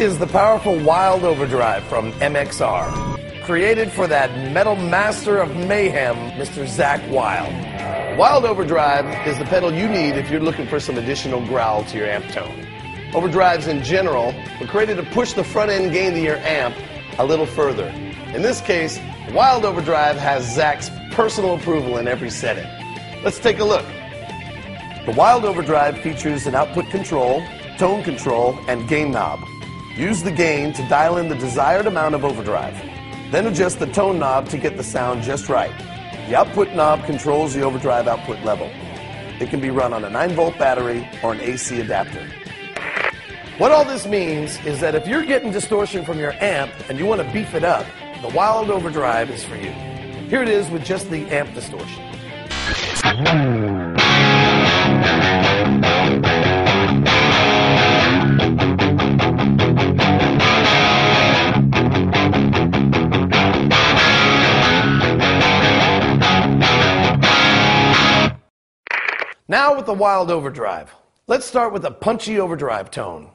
is the powerful Wylde Overdrive from MXR, created for that metal master of mayhem, Mr. Zakk Wylde. Wylde Overdrive is the pedal you need if you're looking for some additional growl to your amp tone. Overdrives in general were created to push the front end gain of your amp a little further. In this case, Wylde Overdrive has Zakk's personal approval in every setting. Let's take a look. The Wylde Overdrive features an output control, tone control, and gain knob. Use the gain to dial in the desired amount of overdrive. Then adjust the tone knob to get the sound just right. The output knob controls the overdrive output level. It can be run on a 9 volt battery or an AC adapter. What all this means is that if you're getting distortion from your amp and you want to beef it up, the Wylde Overdrive is for you. Here it is with just the amp distortion. Now with the wylde overdrive. Let's start with a punchy overdrive tone.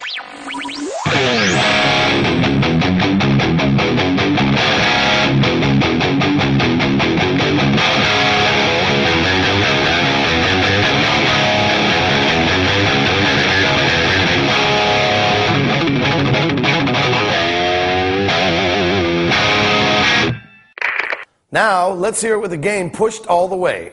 Now, let's hear it with the gain pushed all the way.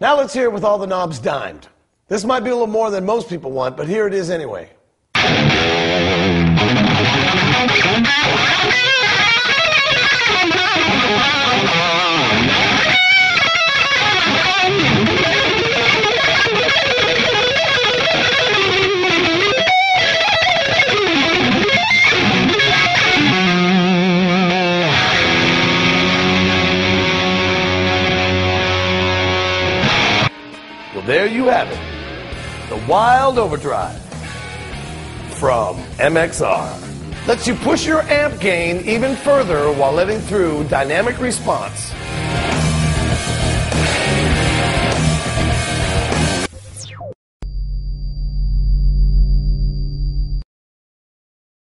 Now let's hear it with all the knobs dimed. This might be a little more than most people want, but here it is anyway. There you have it. The Wylde Overdrive from MXR lets you push your amp gain even further while letting through dynamic response